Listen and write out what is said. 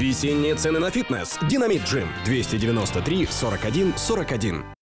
Весенние цены на фитнес. Динамит Джим. 293 41 41.